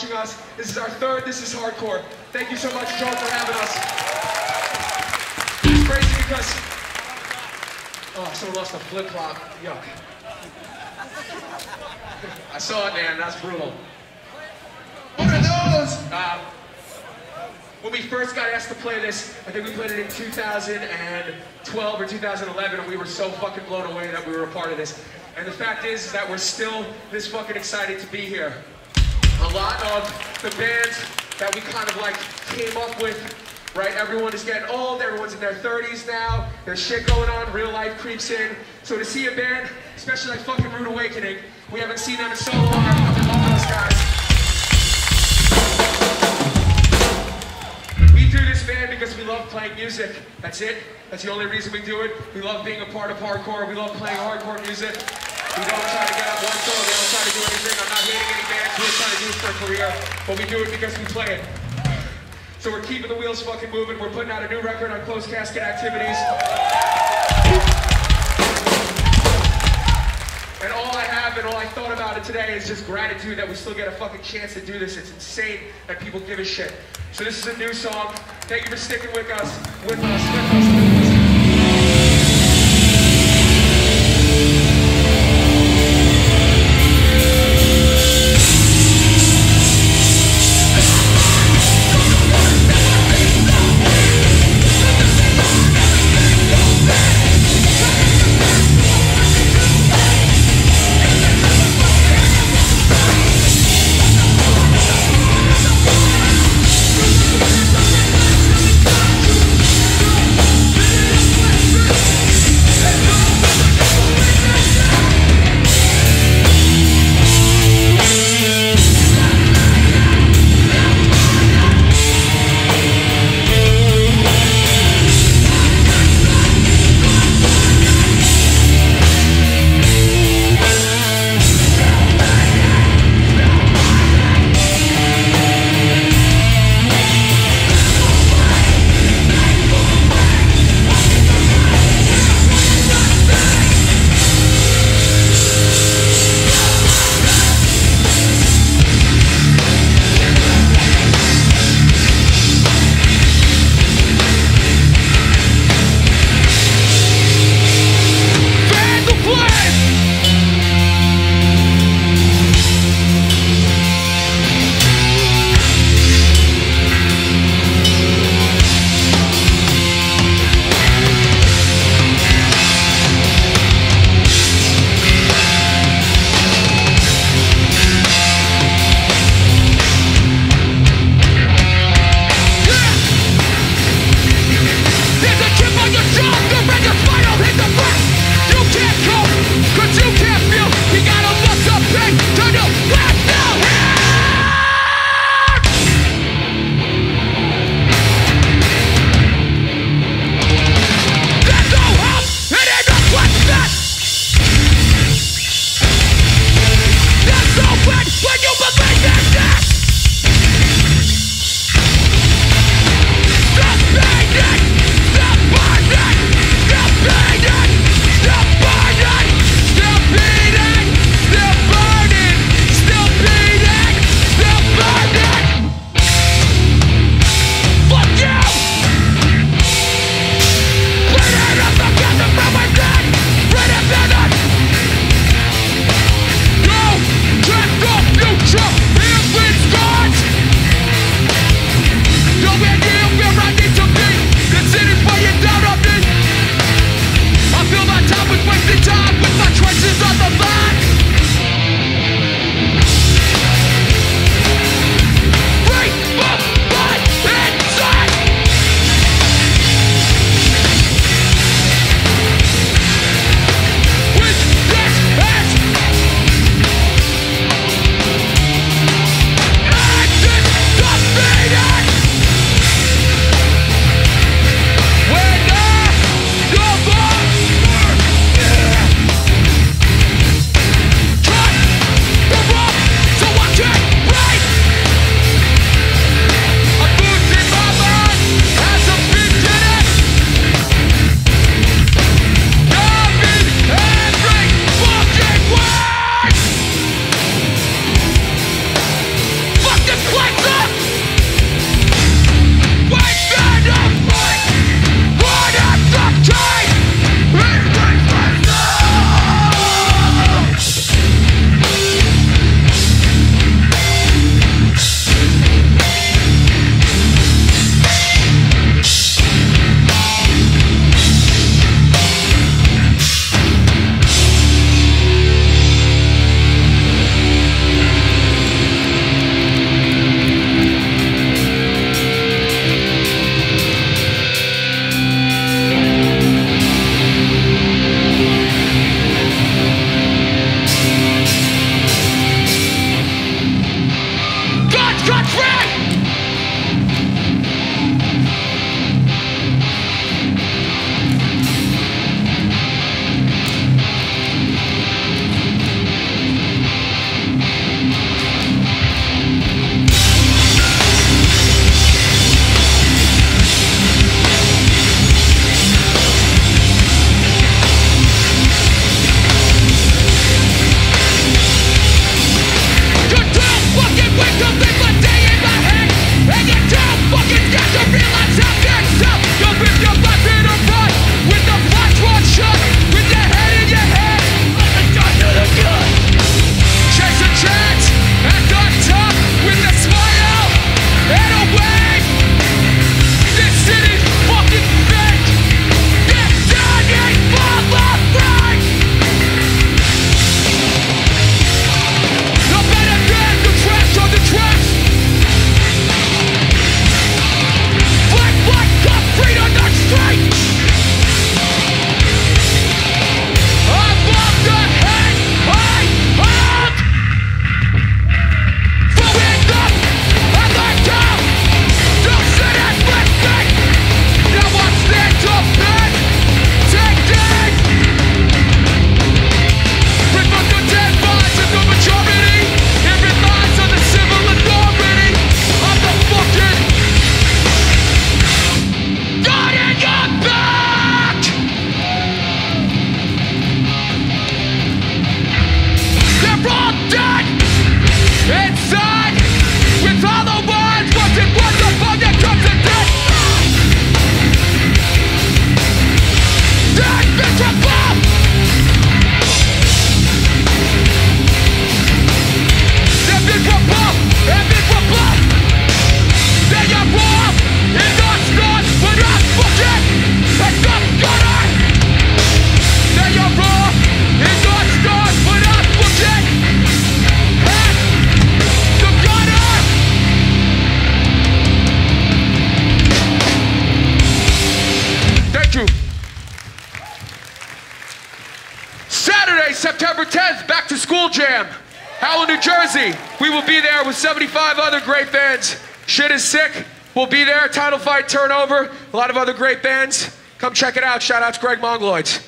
watching us. This is our third. This is hardcore. Thank you so much, Joe, for having us. It's crazy because oh, someone lost a flip flop. Yuck. I saw it, man. That's brutal. What are those? Uh, when we first got asked to play this, I think we played it in 2012 or 2011, and we were so fucking blown away that we were a part of this. And the fact is, is that we're still this fucking excited to be here. A lot of the bands that we kind of like came up with, right? Everyone is getting old, everyone's in their 30s now, there's shit going on, real life creeps in. So to see a band, especially like fucking Rude Awakening, we haven't seen them in so long, I fucking love those guys. We do this band because we love playing music. That's it. That's the only reason we do it. We love being a part of hardcore. We love playing hardcore music. We don't try to get up one song. We don't try to do anything. I'm not hating any bands who are trying to for a career, but we do it because we play it. So we're keeping the wheels fucking moving. We're putting out a new record on Closed Casket Activities. And all I have and all I thought about it today is just gratitude that we still get a fucking chance to do this. It's insane that people give a shit. So this is a new song. Thank you for sticking with us, with us, with us. We will be there with 75 other great bands. Shit is sick. We'll be there. Title Fight, Turnover, a lot of other great bands. Come check it out. Shout out to Greg Mongoloids.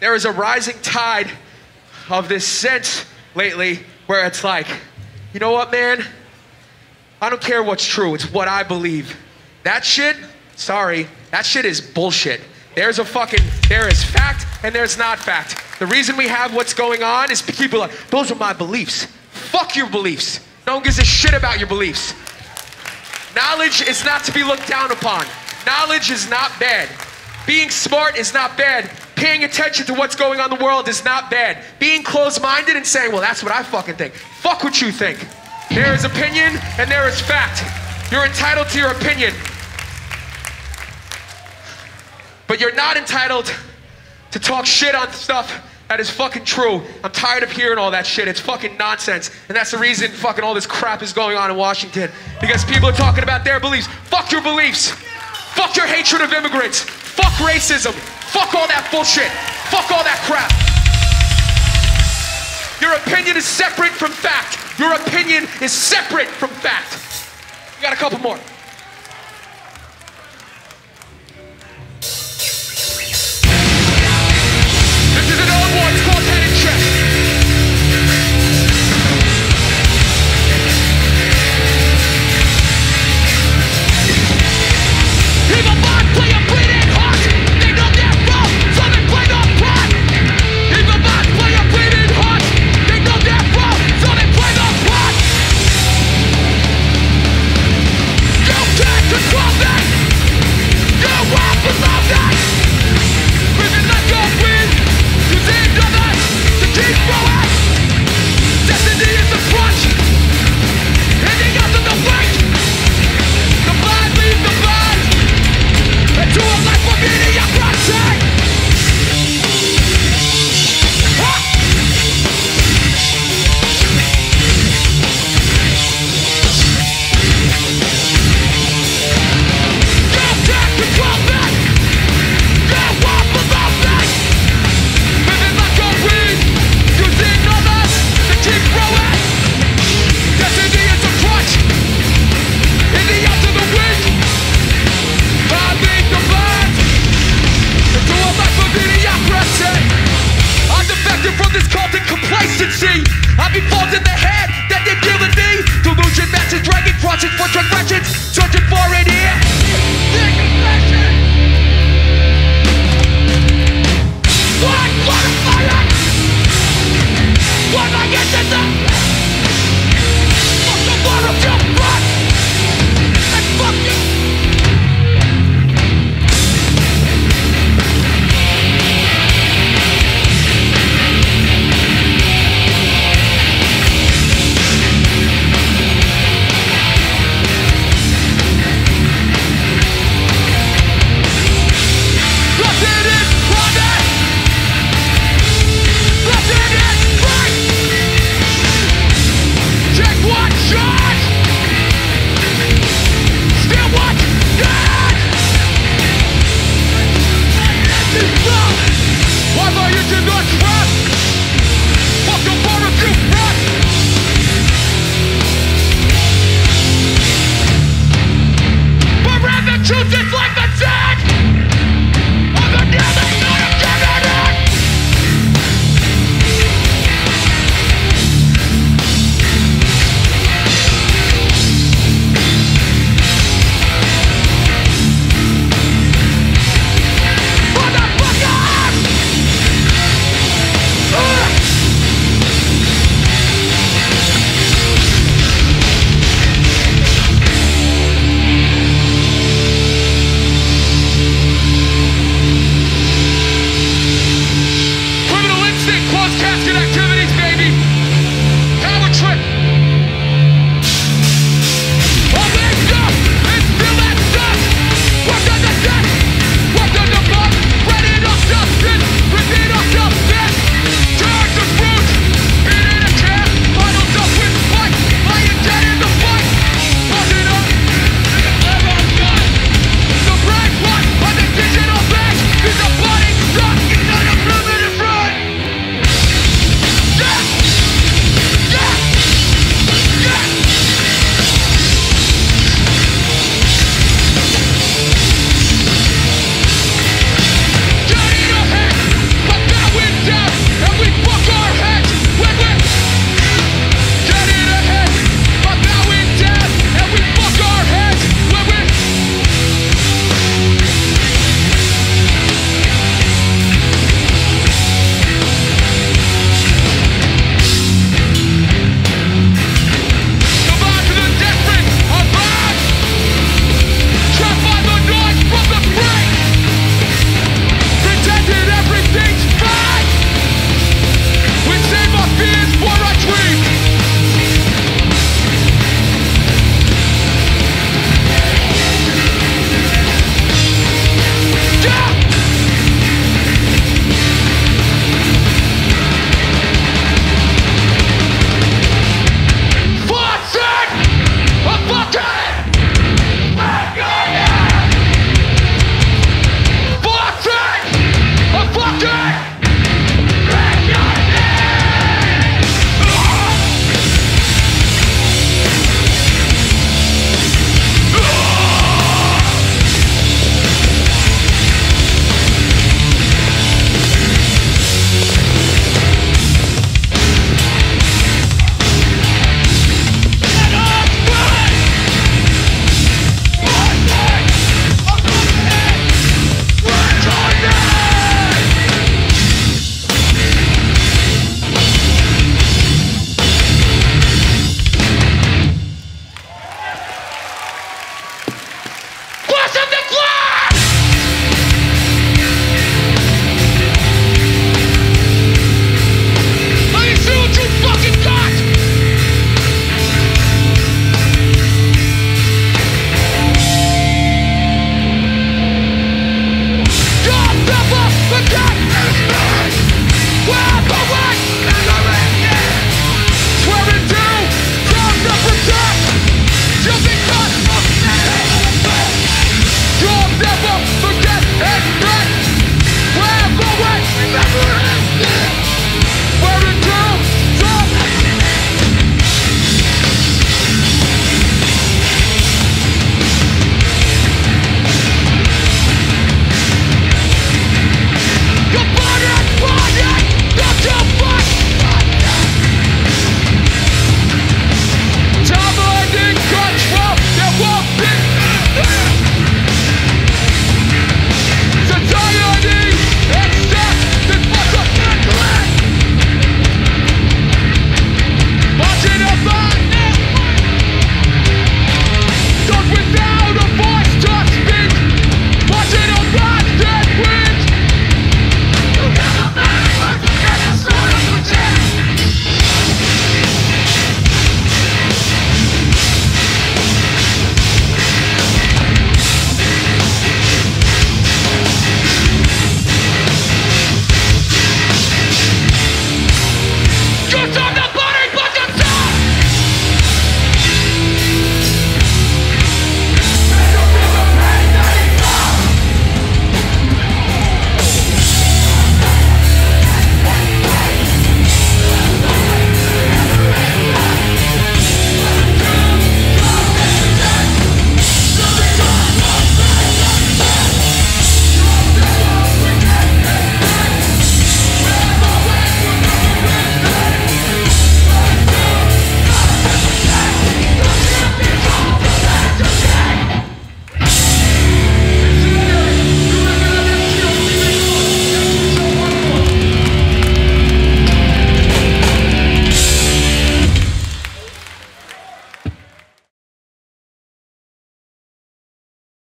There is a rising tide of this sense lately where it's like, you know what, man? I don't care what's true, it's what I believe. That shit, sorry, that shit is bullshit. There's a fucking, there is fact and there's not fact. The reason we have what's going on is people are like, those are my beliefs. Fuck your beliefs. No one gives a shit about your beliefs. Knowledge is not to be looked down upon. Knowledge is not bad. Being smart is not bad. Paying attention to what's going on in the world is not bad. Being closed minded and saying, well, that's what I fucking think. Fuck what you think. There is opinion and there is fact. You're entitled to your opinion. But you're not entitled to talk shit on stuff that is fucking true. I'm tired of hearing all that shit. It's fucking nonsense. And that's the reason fucking all this crap is going on in Washington. Because people are talking about their beliefs. Fuck your beliefs. Fuck your hatred of immigrants. Fuck racism. Fuck all that bullshit. Fuck all that crap. Your opinion is separate from fact. Your opinion is separate from fact. We got a couple more.